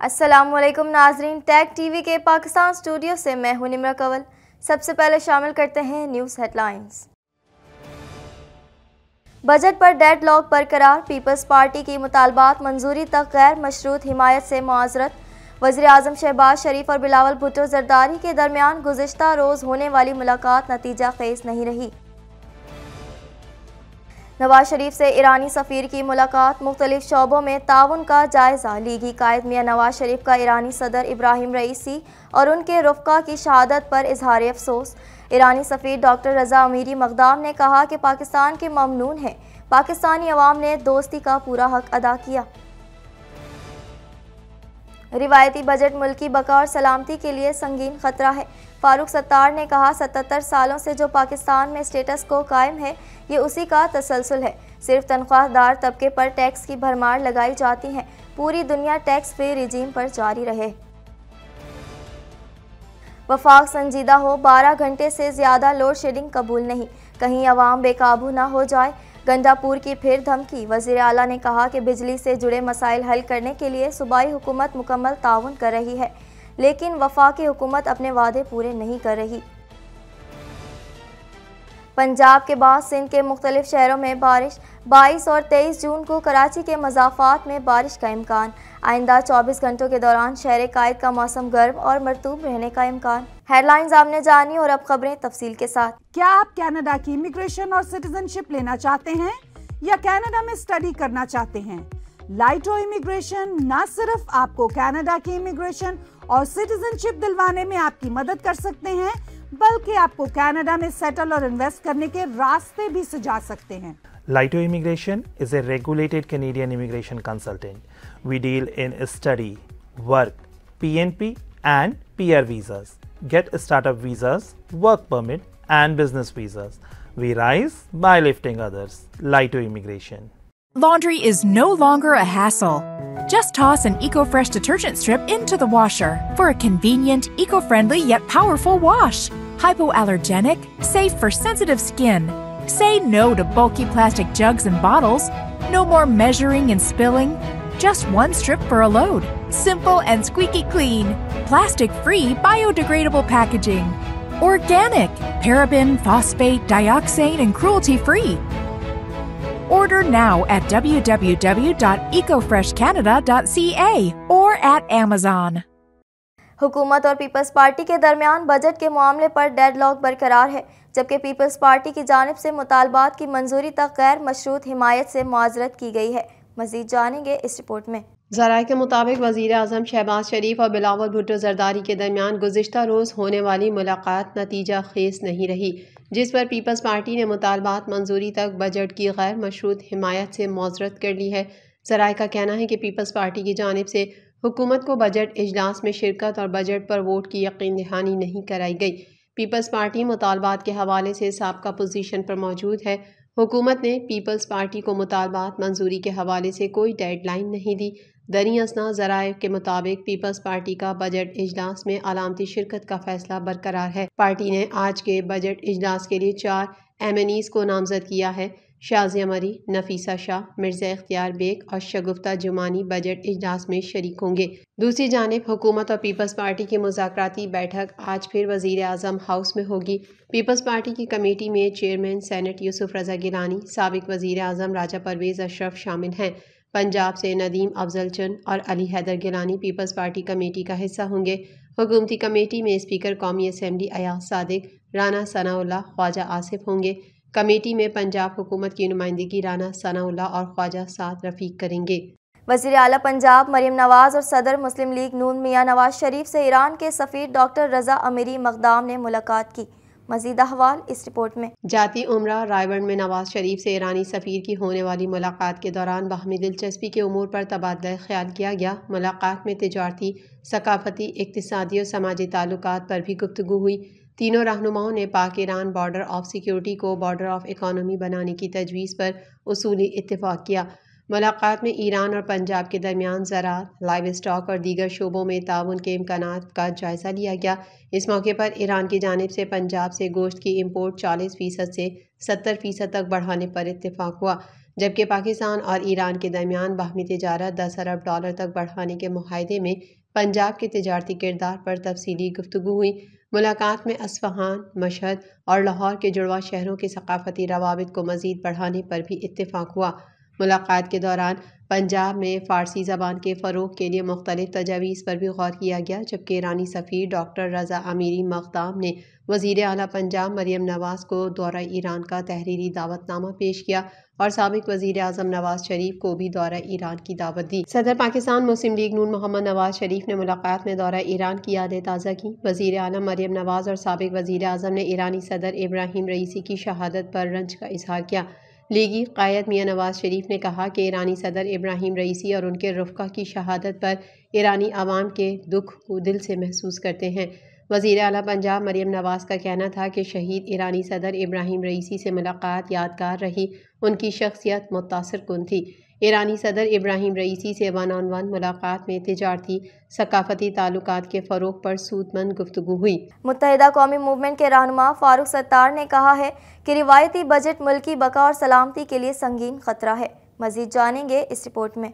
السلام علیکم ناظرین ٹیک ٹی وی کے پاکستان اسٹوڈیو سے میں ہوں نمرہ کول۔ سب سے پہلے شامل کرتے ہیں نیوز ہیڈ لائنز بجٹ پر ڈیڈ لاک برقرار پیپلز پارٹی کی مطالبات منظوری تک غیر مشروط، حمایت سے معذرت۔ وزیر اعظم شہباز شریف اور بلاول بھٹو زرداری کے درمیان گزشتہ روز ہونے والی ملاقات نتیجہ خیز نہیں رہی۔ نواز شریف سے ایرانی سفیر کی ملاقات، مختلف شعبوں میں تعاون کا جائزہ، لیگی قائد میاں نواز شریف کا ایرانی صدر ابراہیم رئیسی اور ان کے رفقہ کی شہادت پر اظہار افسوس۔ ایرانی سفیر ڈاکٹر رضا امیری مقدام نے کہا کہ پاکستان کے ممنون ہیں۔ پاکستانی عوام نے دوستی کا پورا حق ادا کیا۔ روایتی بجٹ ملکی بقا اور سلامتی کے لیے سنگین خطرہ ہے۔ فاروق ستار نے کہا، ستتر سالوں سے جو پاکستان میں سٹیٹس کو قائم ہے، یہ اسی کا تسلسل ہے۔ صرف تنخواہ دار طبقے پر ٹیکس کی بھرمار لگائی جاتی ہیں پوری دنیا ٹیکس فری ریجیم پر جاری رہے۔ وفاق سنجیدہ ہو، بارہ گھنٹے سے زیادہ لوڈ شیڈنگ قبول نہیں۔ کہیں عوام بے قابو نہ ہو جائے۔ گنڈا پور کی پھر دھمکی۔ وزیر اعلیٰ نے کہا کہ بجلی سے جڑے مسائل حل کرنے کے لیے صوبائی حکومت مکمل تعاون کر رہی ہے، لیکن وفاقی حکومت اپنے وعدے پورے نہیں کر رہی۔ پنجاب کے بعد سندھ کے مختلف شہروں میں بارش۔ بائیس اور تیئیس جون کو کراچی کے مضافات میں بارش کا امکان۔ آئندہ چوبیس گھنٹوں کے دوران شہر قائد کا موسم گرم اور مرطوب رہنے کا امکان۔ ہیڈ لائنز آپ نے جانی اور اب خبریں تفصیل کے ساتھ۔ کیا آپ کینیڈا کی امیگریشن اور سٹیزن شپ لینا چاہتے ہیں یا کینیڈا میں اسٹڈی کرنا چاہتے ہیں؟ لائٹو امیگریشن نہ صرف آپ کو کینیڈا کی امیگریشن اور سٹیزن شپ دلوانے میں آپ کی مدد کر سکتے ہیں بلکہ آپ کو کینیڈا میں سیٹل اور انویسٹ کرنے کے راستے بھی سجا سکتے ہیں۔ لائٹو immigration is a regulated Canadian immigration consultant we deal in study work P N P and P R visas get startup visas, work permit, and business visas. We rise by lifting others. Lie to immigration. Laundry is no longer a hassle. Just toss an EcoFresh detergent strip into the washer for a convenient, eco friendly yet powerful wash. Hypoallergenic, safe for sensitive skin. Say no to bulky plastic jugs and bottles. No more measuring and spilling. Just one strip for a load. Simple and squeaky clean. Plastic-free, biodegradable packaging. Organic, paraben, phosphate, dioxane, and cruelty-free. Order now at www.ecofreshcanada.ca or at Amazon. حکومت اور Peoples party کے درمیان budget کے معاملے پر deadlock برقرار ہے جبکہ Peoples party کی جانب سے مطالبات کی منظوری تک غیر مشروط حمایت سے معذرت کی گئی ہے مزید جانیں گے اس رپورٹ میں۔ ذرائع کے مطابق وزیر اعظم شہباز شریف اور بلاول بھٹو زرداری کے درمیان گزشتہ روز ہونے والی ملاقات نتیجہ خیز نہیں رہی، جس پر پیپلز پارٹی نے مطالبات منظوری تک بجٹ کی غیر مشروط حمایت سے معذرت کر لی ہے۔ ذرائع کا کہنا ہے کہ پیپلز پارٹی کی جانب سے حکومت کو بجٹ اجلاس میں شرکت اور بجٹ پر ووٹ کی یقین دہانی نہیں کرائی گئی۔ پیپلز پارٹی مطالبات کے حوالے سے سابقہ پوزیشن پر موجود ہے۔ حکومت نے پیپلز پارٹی کو مطالبات منظوری کے حوالے سے کوئی ڈیڈ لائن نہیں دی۔ دری اسنا ذرائع کے مطابق پیپلز پارٹی کا بجٹ اجلاس میں علامتی شرکت کا فیصلہ برقرار ہے۔ پارٹی نے آج کے بجٹ اجلاس کے لیے چار ایم این ایز کو نامزد کیا ہے۔ شازیہ مری، نفیسہ شاہ، مرزا اختیار بیگ اور شگفتہ جمانی بجٹ اجلاس میں شریک ہوں گے۔ دوسری جانب، حکومت اور پیپلز پارٹی کی مذاکراتی بیٹھک آج پھر وزیر اعظم ہاؤس میں ہوگی۔ پیپلز پارٹی کی کمیٹی میں چیئرمین سینٹ یوسف رضا گیلانی، سابق وزیر اعظم راجہ پرویز اشرف شامل ہیں۔ پنجاب سے ندیم افضل چند اور Ali Haider Gilani Peoples party committee کا حصہ ہوں گے۔ حکومتی کمیٹی میں اسپیکر قومی اسمبلی ایاز صادق، رانا ثناء اللہ خواجہ آصف ہوں گے۔ کمیٹی میں پنجاب حکومت کی نمائندگی رانا ثناء اللہ اور خواجہ سعد رفیق کریں گے۔ وزیر اعلیٰ پنجاب مریم نواز اور صدر مسلم لیگ نون میاں نواز شریف سے ایران کے سفیر ڈاکٹر رضا امیری مقدام نے ملاقات کی۔ مزید احوال اس رپورٹ میں۔ جاتی عمرہ، رائے ونڈ میں نواز شریف سے ایرانی سفیر کی ہونے والی ملاقات کے دوران باہمی دلچسپی کے امور پر تبادلہ خیال کیا گیا۔ ملاقات میں تجارتی، ثقافتی، اقتصادی اور سماجی تعلقات پر بھی گفتگو ہوئی۔ تینوں رہنماؤں نے Pak Iran border of security کو بارڈر آف اکانومی بنانے کی تجویز پر اصولی اتفاق کیا۔ ملاقات میں ایران اور پنجاب کے درمیان زراعت لائیو اسٹاک اور دیگر شعبوں میں تعاون کے امکانات کا جائزہ لیا گیا۔ اس موقع پر ایران کی جانب سے پنجاب سے گوشت کی امپورٹ چالیس فیصد سے ستر فیصد تک بڑھانے پر اتفاق ہوا، جبکہ پاکستان اور ایران کے درمیان باہمی تجارت دس ارب ڈالر تک بڑھانے کے معاہدے میں پنجاب کے تجارتی کردار پر تفصیلی گفتگو ہوئی۔ ملاقات میں اسفہان مشہد اور لاہور کے جڑوا شہروں کے ثقافتی روابط کو مزید بڑھانے پر بھی اتفاق ہوا۔ ملاقات کے دوران پنجاب میں فارسی زبان کے فروغ کے لیے مختلف تجاویز پر بھی غور کیا گیا، جبکہ ایرانی سفیر ڈاکٹر رضا امیری مقدام نے وزیر اعلیٰ پنجاب مریم نواز کو دورہ ایران کا تحریری دعوت نامہ پیش کیا اور سابق وزیر اعظم نواز شریف کو بھی دورہ ایران کی دعوت دی۔ صدر پاکستان مسلم لیگ نون محمد نواز شریف نے ملاقات میں دورہ ایران کی یادیں تازہ کی وزیر اعظم مریم نواز اور سابق وزیر اعظم نے ایرانی صدر ابراہیم رئیسی کی شہادت پر رنج کا اظہار کیا۔ لیگی قائد میاں نواز شریف نے کہا کہ ایرانی صدر ابراہیم رئیسی اور ان کے رفقہ کی شہادت پر ایرانی عوام کے دکھ کو دل سے محسوس کرتے ہیں۔ وزیر اعلیٰ پنجاب مریم نواز کا کہنا تھا کہ شہید ایرانی صدر ابراہیم رئیسی سے ملاقات یادگار رہی۔ ان کی شخصیت متاثر کن تھی۔ ایرانی صدر ابراہیم رئیسی سے ون آن ون ملاقات میں تجارتی، ثقافتی تعلقات کے فروغ پر سود مند گفتگو ہوئی۔ متحدہ قومی موومنٹ کے رہنما فاروق ستار نے کہا ہے کہ روایتی بجٹ ملکی بقا اور سلامتی کے لیے سنگین خطرہ ہے۔ مزید جانیں گے اس رپورٹ میں۔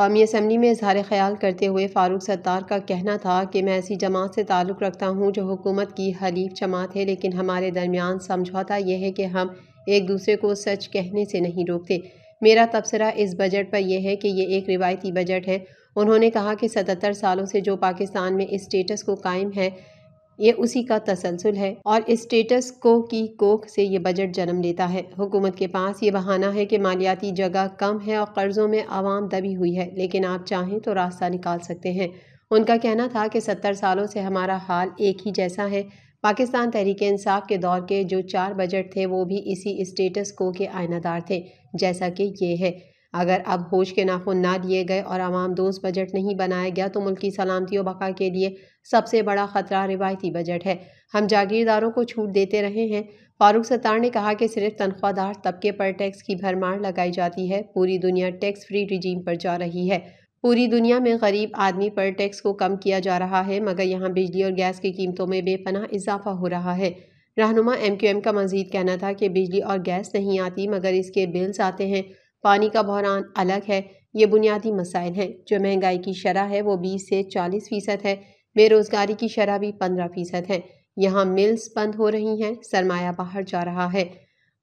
قومی اسمبلی میں اظہار خیال کرتے ہوئے فاروق ستار کا کہنا تھا کہ میں ایسی جماعت سے تعلق رکھتا ہوں جو حکومت کی حلیف جماعت ہے، لیکن ہمارے درمیان سمجھوتا یہ ہے کہ ہم ایک دوسرے کو سچ کہنے سے نہیں روکتے۔ میرا تبصرہ اس بجٹ پر یہ ہے کہ یہ ایک روایتی بجٹ ہے۔ انہوں نے کہا کہ ستتر سالوں سے جو پاکستان میں اسٹیٹس کو قائم ہے یہ اسی کا تسلسل ہے اور اسٹیٹس کو کی کوک سے یہ بجٹ جنم لیتا ہے۔ حکومت کے پاس یہ بہانہ ہے کہ مالیاتی جگہ کم ہے اور قرضوں میں عوام دبی ہوئی ہے، لیکن آپ چاہیں تو راستہ نکال سکتے ہیں۔ ان کا کہنا تھا کہ ستر سالوں سے ہمارا حال ایک ہی جیسا ہے۔ پاکستان تحریک انصاف کے دور کے جو چار بجٹ تھے وہ بھی اسی اسٹیٹس کو کے آئینہ دار تھے، جیسا کہ یہ ہے۔ اگر اب ہوش کے ناخن نہ لیے گئے اور عوام دوست بجٹ نہیں بنایا گیا تو ملکی سلامتی و بقا کے لیے سب سے بڑا خطرہ روایتی بجٹ ہے۔ ہم جاگیرداروں کو چھوٹ دیتے رہے ہیں۔ فاروق ستار نے کہا کہ صرف تنخواہ دار طبقے پر ٹیکس کی بھرمار لگائی جاتی ہے۔ پوری دنیا ٹیکس فری ریجیم پر جا رہی ہے۔ پوری دنیا میں غریب آدمی پر ٹیکس کو کم کیا جا رہا ہے، مگر یہاں بجلی اور گیس کی قیمتوں میں بے پناہ اضافہ ہو رہا ہے۔ رہنما ایم کیو ایم کا مزید کہنا تھا کہ بجلی اور گیس نہیں آتی، مگر اس کے بلز آتے ہیں۔ پانی کا بحران الگ ہے، یہ بنیادی مسائل ہیں۔ جو مہنگائی کی شرح ہے وہ بیس سے چالیس فیصد ہے، بے روزگاری کی شرح بھی پندرہ فیصد ہے یہاں ملز بند ہو رہی ہیں، سرمایہ باہر جا رہا ہے۔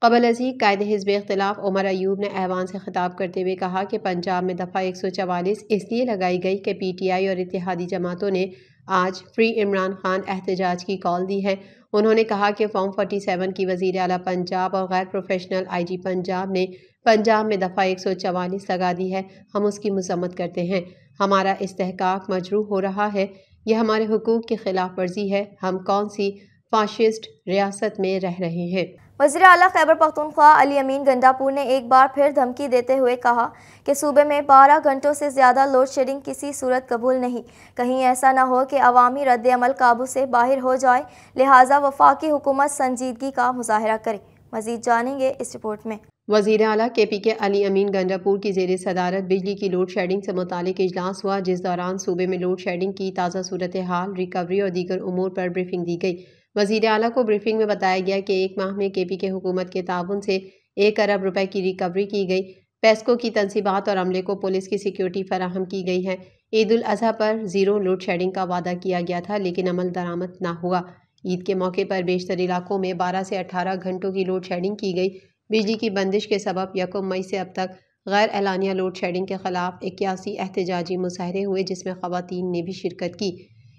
قبل ازی قائد حزب اختلاف عمر ایوب نے ایوان سے خطاب کرتے ہوئے کہا کہ پنجاب میں دفعہ ایک سو چوالیس اس لیے لگائی گئی کہ پی ٹی آئی اور اتحادی جماعتوں نے آج فری عمران خان احتجاج کی کال دی ہے۔ انہوں نے کہا کہ فارم فورٹی سیون کی وزیر اعلیٰ پنجاب اور غیر پروفیشنل آئی جی پنجاب نے پنجاب میں دفعہ ایک سو چوالیس لگا دی ہے۔ ہم اس کی مذمت کرتے ہیں۔ ہمارا استحقاق مجروح ہو رہا ہے۔ یہ ہمارے حقوق کی خلاف ورزی ہے۔ ہم کون سی فاشسٹ ریاست میں رہ رہے ہیں؟ وزیر اعلیٰ خیبر پختونخوا علی امین گنڈاپور نے ایک بار پھر دھمکی دیتے ہوئے کہا کہ صوبے میں بارہ گھنٹوں سے زیادہ لوڈ شیڈنگ کسی صورت قبول نہیں۔ کہیں ایسا نہ ہو کہ عوامی رد عمل قابو سے باہر ہو جائے، لہٰذا وفاقی حکومت سنجیدگی کا مظاہرہ کرے۔ مزید جانیں گے اس رپورٹ میں۔ وزیر اعلیٰ کے پی کے علی امین گنڈاپور کی زیر صدارت بجلی کی لوڈ شیڈنگ سے متعلق اجلاس ہوا، جس دوران صوبے میں لوڈ شیڈنگ کی تازہ صورتحال، ریکوری اور دیگر امور پر بریفنگ دی گئی۔ وزیر اعلیٰ کو بریفنگ میں بتایا گیا کہ ایک ماہ میں کے پی کے حکومت کے تعاون سے ایک ارب روپے کی ریکوری کی گئی۔ پیسکو کی تنصیبات اور عملے کو پولیس کی سیکیورٹی فراہم کی گئی ہے عید الاضحیٰ پر زیرو لوڈ شیڈنگ کا وعدہ کیا گیا تھا، لیکن عمل درآمد نہ ہوا۔ عید کے موقع پر بیشتر علاقوں میں بارہ سے اٹھارہ گھنٹوں کی لوڈ شیڈنگ کی گئی۔ بجلی کی بندش کے سبب یکم مئی سے اب تک غیر اعلانیہ لوڈ شیڈنگ کے خلاف اکیاسی احتجاجی مظاہرے ہوئے جس میں خواتین نے بھی شرکت کی۔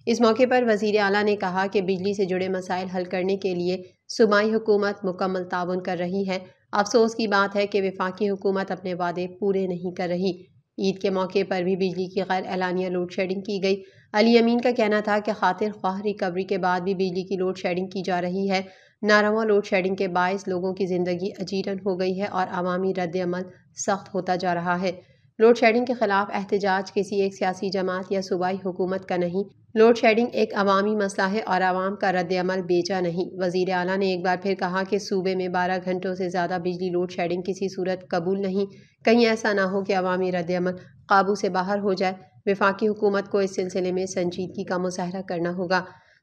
اس موقع پر وزیر اعلیٰ نے کہا کہ بجلی سے جڑے مسائل حل کرنے کے لیے صوبائی حکومت مکمل تعاون کر رہی ہے۔ افسوس کی بات ہے کہ وفاقی حکومت اپنے وعدے پورے نہیں کر رہی۔ عید کے موقع پر بھی بجلی کی غیر اعلانیہ لوڈ شیڈنگ کی گئی۔ علی امین کا کہنا تھا کہ خاطر خواہ ریکوری کے بعد بھی بجلی کی لوڈ شیڈنگ کی جا رہی ہے۔ ناروا لوڈ شیڈنگ کے باعث لوگوں کی زندگی اجیرن ہو گئی ہے اور عوامی رد عمل سخت ہوتا جا رہا ہے۔ لوڈ شیڈنگ کے خلاف احتجاج کسی ایک سیاسی جماعت یا صوبائی حکومت کا نہیں۔ لوڈ شیڈنگ ایک عوامی مسئلہ ہے اور عوام کا رد عمل بیچا نہیں۔ وزیر اعلیٰ نے ایک بار پھر کہا کہ صوبے میں بارہ گھنٹوں سے زیادہ بجلی لوڈ شیڈنگ کسی صورت قبول نہیں۔ کہیں ایسا نہ ہو کہ عوامی رد عمل قابو سے باہر ہو جائے۔ وفاقی حکومت کو اس سلسلے میں سنجیدگی کا مظاہرہ کرنا ہوگا۔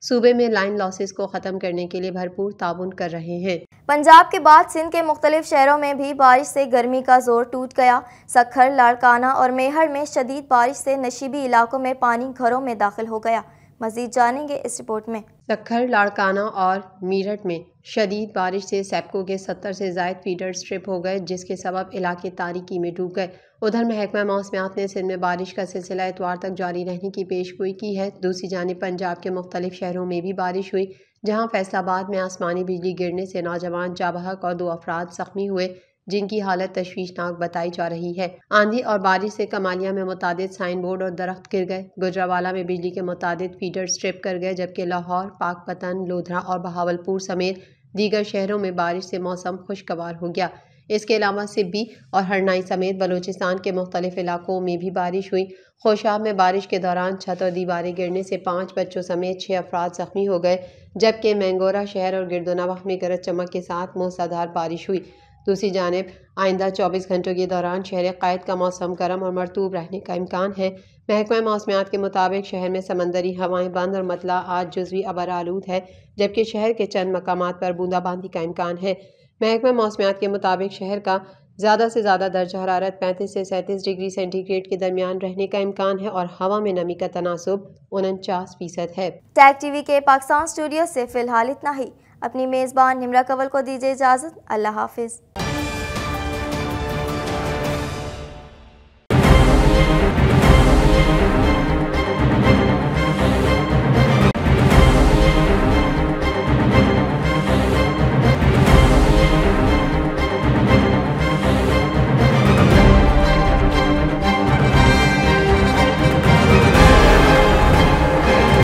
صوبے میں لائن لاسز کو ختم کرنے کے لیے بھرپور تعاون کر رہے ہیں۔ پنجاب کے بعد سندھ کے مختلف شہروں میں بھی بارش سے گرمی کا زور ٹوٹ گیا۔ سکھر لاڑکانہ اور میہر میں شدید بارش سے نشیبی علاقوں میں پانی گھروں میں داخل ہو گیا۔ مزید جانیں گے اس رپورٹ میں۔ سکھر لاڑکانہ اور میرٹھ میں شدید بارش سے سیپکو کے ستر سے زائد فیڈر سٹرپ ہو گئے، جس کے سبب علاقے تاریکی میں ڈوب گئے۔ ادھر محکمہ موسمیات نے سندھ میں بارش کا سلسلہ اتوار تک جاری رہنے کی پیش گوئی کی ہے۔ دوسری جانب پنجاب کے مختلف شہروں میں بھی بارش ہوئی، جہاں فیصل آباد میں آسمانی بجلی گرنے سے نوجوان جابحق اور دو افراد زخمی ہوئے۔ جن کی حالت تشویشناک بتائی جا رہی ہے۔ آندھی اور بارش سے کمالیہ میں متعدد سائن بورڈ اور درخت گر گئے۔ گجراوالا میں بجلی کے متعدد فیڈر سٹرپ کر گئے، جبکہ لاہور، پاک پتن، لودھرا اور بہاول پور سمیت دیگر شہروں میں بارش سے موسم خوشگوار ہو گیا۔ اس کے علاوہ سبی اور ہرنائی سمیت بلوچستان کے مختلف علاقوں میں بھی بارش ہوئی۔ خوشاب میں بارش کے دوران چھت اور دیواریں گرنے سے پانچ بچوں سمیت چھ افراد زخمی ہو گئے، جبکہ مینگورا شہر اور گردونواح میں گرج چمک کے ساتھ موسادھار بارش ہوئی۔ دوسری جانب، آئندہ چوبیس گھنٹوں کے دوران شہر قائد کا موسم گرم اور مرطوب رہنے کا امکان ہے۔ محکمہ موسمیات کے مطابق شہر میں سمندری ہوائیں بند اور مطلع آج جزوی ابر آلود ہے، جبکہ شہر کے چند مقامات پر بوندا باندی کا امکان ہے۔ محکمہ موسمیات کے مطابق شہر کا زیادہ سے زیادہ درجہ حرارت پینتیس سے سینتیس ڈگری سینٹی گریڈ کے درمیان رہنے کا امکان ہے اور ہوا میں نمی کا تناسب انچاس فیصد ہے۔ ٹیک ٹی وی کے پاکستان اسٹوڈیو سے فی الحال اتنا ہی۔ اپنی میزبان نمرہ کول کو دیجیے اجازت۔ اللہ حافظ۔